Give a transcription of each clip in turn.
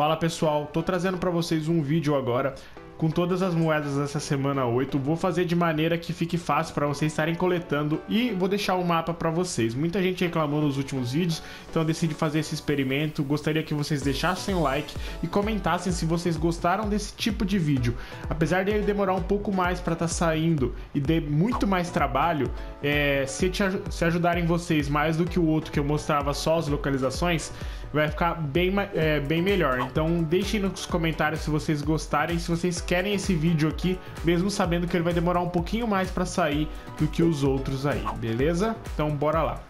Fala pessoal, tô trazendo para vocês um vídeo agora com todas as moedas dessa semana 8. Vou fazer de maneira que fique fácil para vocês estarem coletando e vou deixar o um mapa para vocês. Muita gente reclamou nos últimos vídeos, então decidi fazer esse experimento. Gostaria que vocês deixassem o like e comentassem se vocês gostaram desse tipo de vídeo. Apesar de ele demorar um pouco mais para estar tá saindo e ter muito mais trabalho, é, se, te, se ajudarem vocês mais do que o outro que eu mostrava só as localizações, vai ficar bem, é, bem melhor. Então deixem nos comentários se vocês gostarem, se vocês querem esse vídeo aqui, mesmo sabendo que ele vai demorar um pouquinho mais para sair do que os outros aí, beleza? Então bora lá.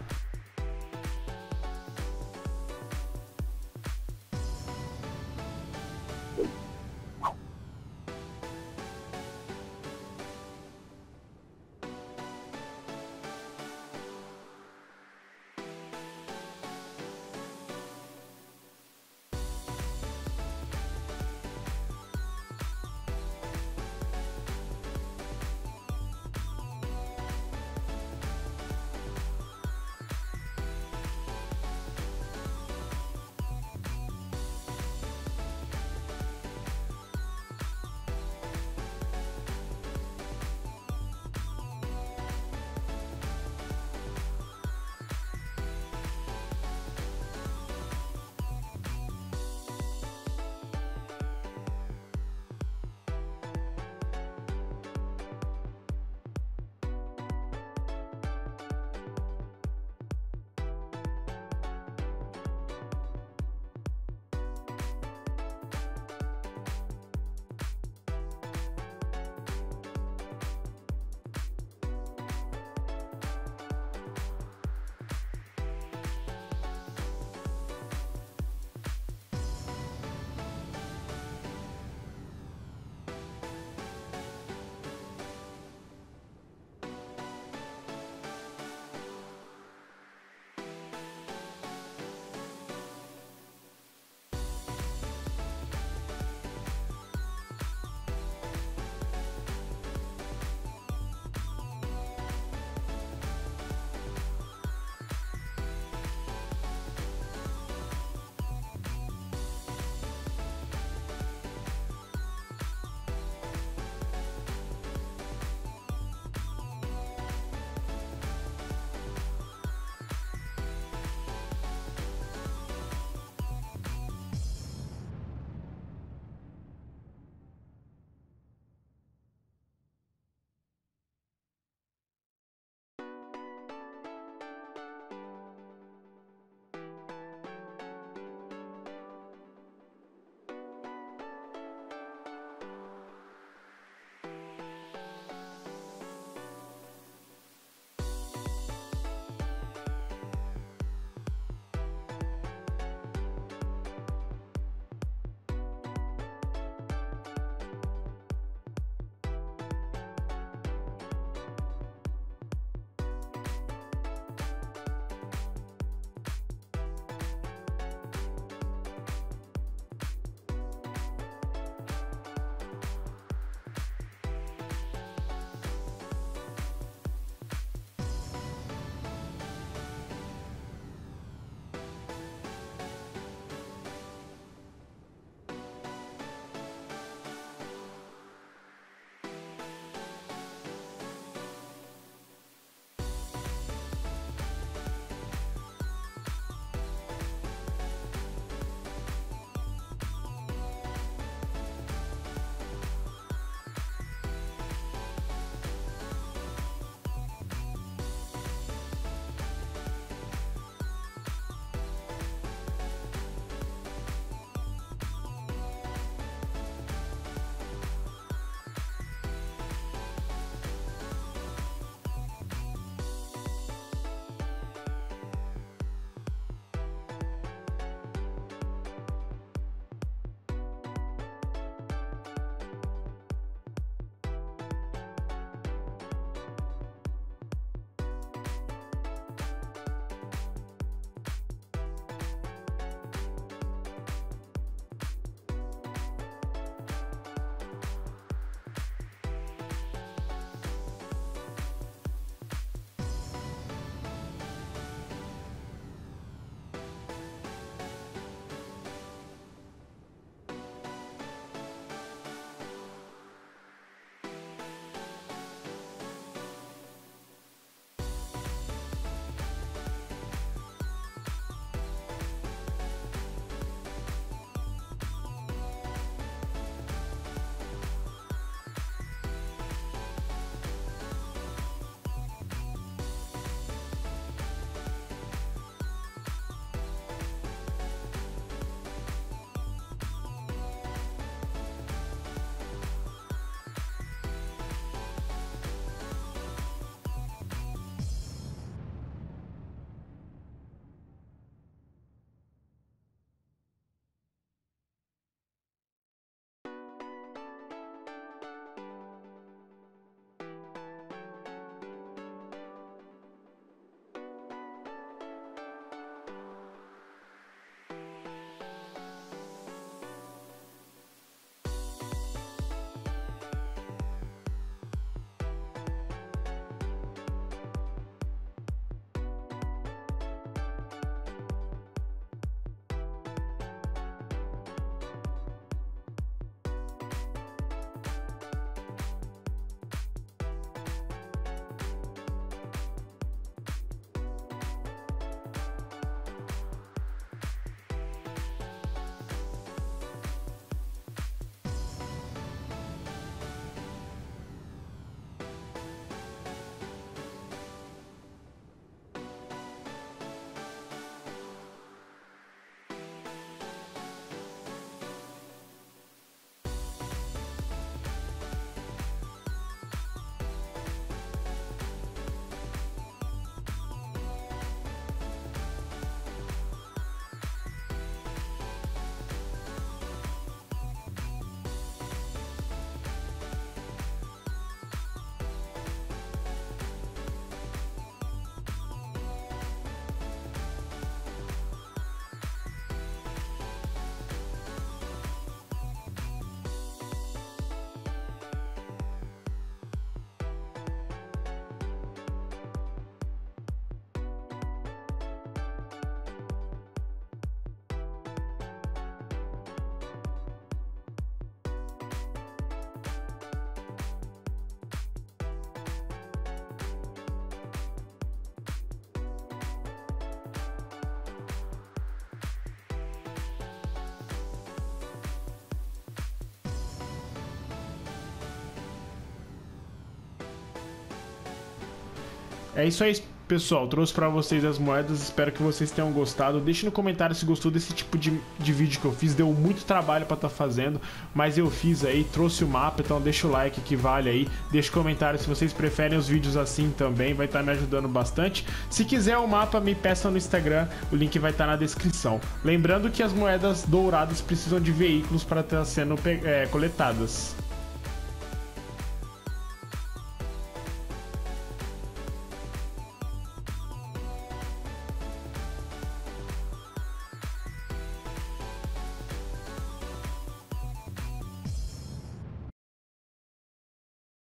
É isso aí, Pessoal, trouxe para vocês as moedas, espero que vocês tenham gostado. Deixe no comentário se gostou desse tipo de, de vídeo que eu fiz, deu muito trabalho para estar tá fazendo, mas eu fiz aí, trouxe o mapa, então deixa o like que vale aí. Deixe comentário se vocês preferem os vídeos assim também, vai estar tá me ajudando bastante. Se quiser o mapa, me peça no Instagram, o link vai estar tá na descrição. Lembrando que as moedas douradas precisam de veículos para estar sendo é, coletadas.